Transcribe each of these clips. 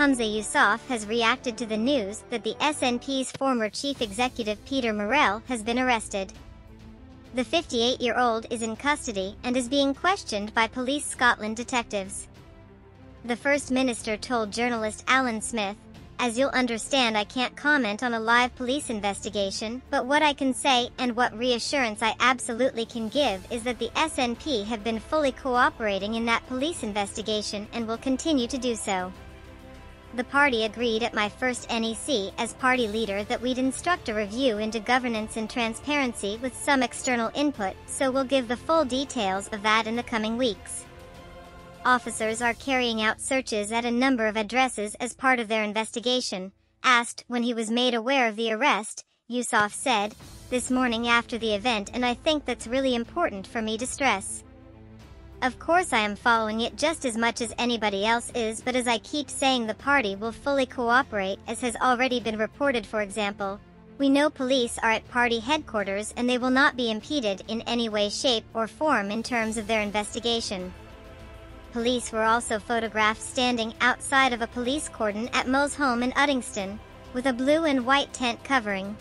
Humza Yousaf has reacted to the news that the SNP's former chief executive Peter Murrell has been arrested. The 58-year-old is in custody and is being questioned by Police Scotland detectives. The First Minister told journalist Alan Smith, as you'll understand I can't comment on a live police investigation, but what I can say and what reassurance I absolutely can give is that the SNP have been fully cooperating in that police investigation and will continue to do so. The party agreed at my first NEC as party leader that we'd instruct a review into governance and transparency with some external input, so we'll give the full details of that in the coming weeks. Officers are carrying out searches at a number of addresses as part of their investigation. Asked when he was made aware of the arrest, Yousaf said, this morning after the event and I think that's really important for me to stress. Of course I am following it just as much as anybody else is but as I keep saying the party will fully cooperate as has already been reported for example. We know police are at party headquarters and they will not be impeded in any way shape or form in terms of their investigation. Police were also photographed standing outside of a police cordon at Mo's home in Uddingston, with a blue and white tent covering.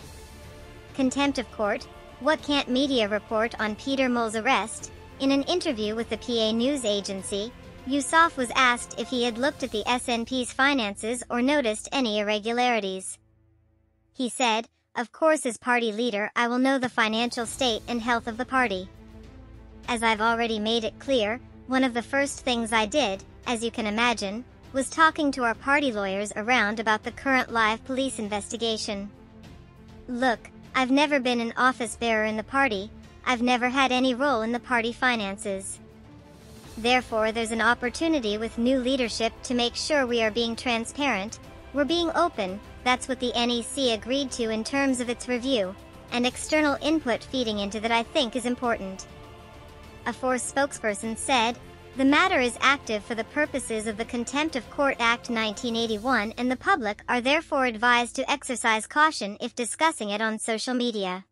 Contempt of court, what can't media report on Peter Mo's arrest? In an interview with the PA news agency, Yousaf was asked if he had looked at the SNP's finances or noticed any irregularities. He said, of course as party leader I will know the financial state and health of the party. As I've already made it clear, one of the first things I did, as you can imagine, was talking to our party lawyers around about the current live police investigation. Look, I've never been an office bearer in the party, I've never had any role in the party finances. Therefore there's an opportunity with new leadership to make sure we are being transparent, we're being open, that's what the NEC agreed to in terms of its review, and external input feeding into that I think is important a Force spokesperson said, the matter is active for the purposes of the Contempt of Court Act 1981 and the public are therefore advised to exercise caution if discussing it on social media.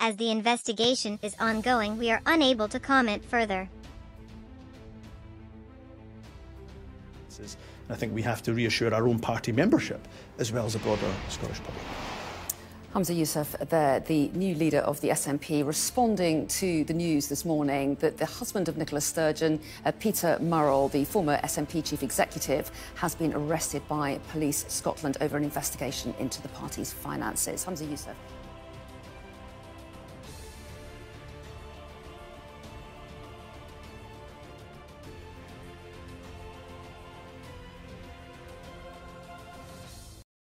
As the investigation is ongoing we are unable to comment further. I think we have to reassure our own party membership as well as the broader Scottish public. Humza Yousaf, the, the new leader of the SNP, responding to the news this morning that the husband of Nicola Sturgeon, uh, Peter Murrell, the former SNP chief executive, has been arrested by Police Scotland over an investigation into the party's finances. Humza Yousaf.